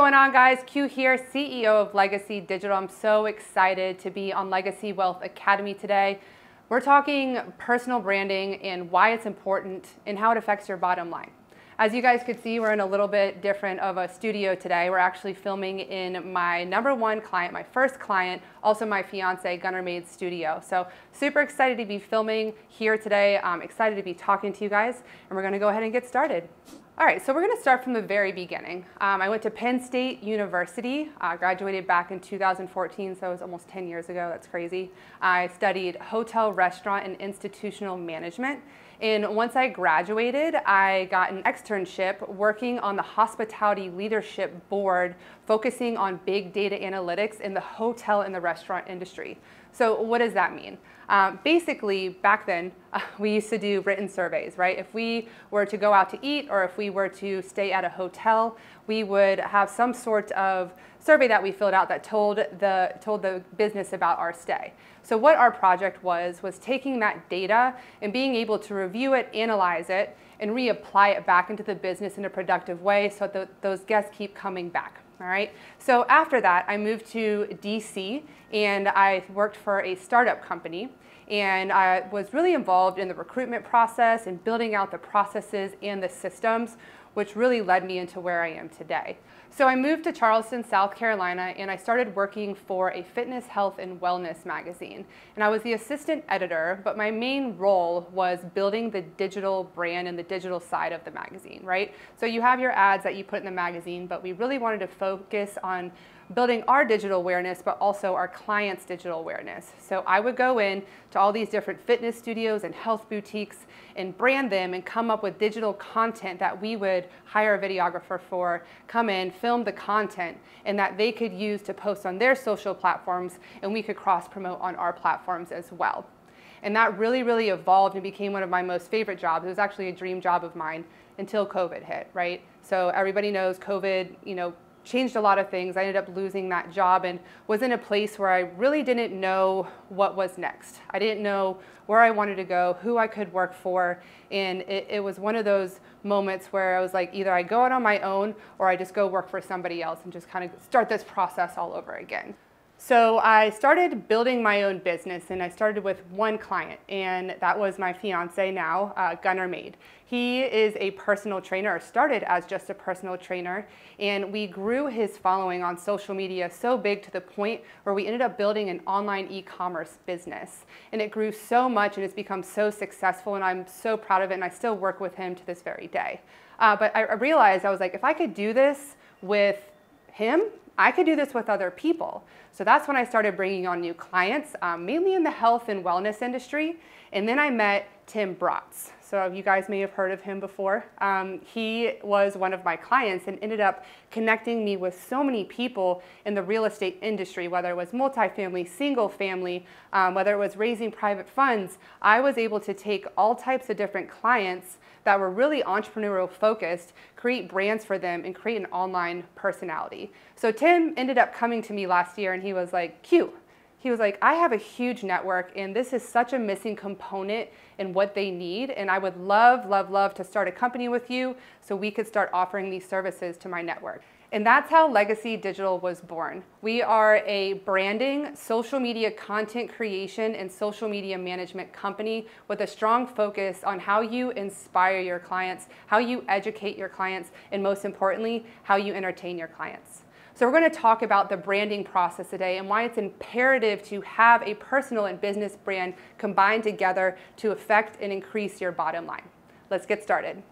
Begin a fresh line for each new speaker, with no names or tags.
going on guys? Q here, CEO of Legacy Digital. I'm so excited to be on Legacy Wealth Academy today. We're talking personal branding and why it's important and how it affects your bottom line. As you guys could see, we're in a little bit different of a studio today. We're actually filming in my number one client, my first client, also my fiance, Gunner Made studio. So super excited to be filming here today. I'm excited to be talking to you guys and we're gonna go ahead and get started. All right, so we're going to start from the very beginning. Um, I went to Penn State University, uh, graduated back in 2014, so it was almost 10 years ago. That's crazy. I studied hotel, restaurant, and institutional management. And once I graduated, I got an externship working on the hospitality leadership board, focusing on big data analytics in the hotel and the restaurant industry. So what does that mean? Um, basically, back then, uh, we used to do written surveys, right? If we were to go out to eat or if we were to stay at a hotel, we would have some sort of survey that we filled out that told the, told the business about our stay. So what our project was, was taking that data and being able to review it, analyze it, and reapply it back into the business in a productive way so that those guests keep coming back. All right. So after that, I moved to DC and I worked for a startup company and I was really involved in the recruitment process and building out the processes and the systems, which really led me into where I am today. So I moved to Charleston, South Carolina, and I started working for a fitness, health, and wellness magazine. And I was the assistant editor, but my main role was building the digital brand and the digital side of the magazine, right? So you have your ads that you put in the magazine, but we really wanted to focus on building our digital awareness, but also our clients' digital awareness. So I would go in to all these different fitness studios and health boutiques and brand them and come up with digital content that we would hire a videographer for, come in, film the content, and that they could use to post on their social platforms and we could cross promote on our platforms as well. And that really, really evolved and became one of my most favorite jobs. It was actually a dream job of mine until COVID hit, right? So everybody knows COVID, you know, changed a lot of things. I ended up losing that job and was in a place where I really didn't know what was next. I didn't know where I wanted to go, who I could work for, and it, it, was one of those moments where I was like, either I go out on my own or I just go work for somebody else and just kind of start this process all over again. So I started building my own business and I started with one client and that was my fiance now, uh, Gunner Made. He is a personal trainer, started as just a personal trainer, and we grew his following on social media so big to the point where we ended up building an online e-commerce business. And it grew so much and it's become so successful and I'm so proud of it and I still work with him to this very day. Uh, but I realized, I was like, if I could do this with him, I could do this with other people. So that's when I started bringing on new clients, um, mainly in the health and wellness industry. And then I met Tim Bratz. So you guys may have heard of him before. Um, he was one of my clients and ended up connecting me with so many people in the real estate industry, whether it was multifamily, single family, um, whether it was raising private funds. I was able to take all types of different clients that were really entrepreneurial focused, create brands for them, and create an online personality. So Tim ended up coming to me last year and he was like, Q, he was like, I have a huge network and this is such a missing component in what they need. And I would love, love, love to start a company with you so we could start offering these services to my network. And that's how Legacy Digital was born. We are a branding, social media content creation, and social media management company with a strong focus on how you inspire your clients, how you educate your clients, and most importantly, how you entertain your clients. So we're going to talk about the branding process today and why it's imperative to have a personal and business brand combined together to affect and increase your bottom line. Let's get started.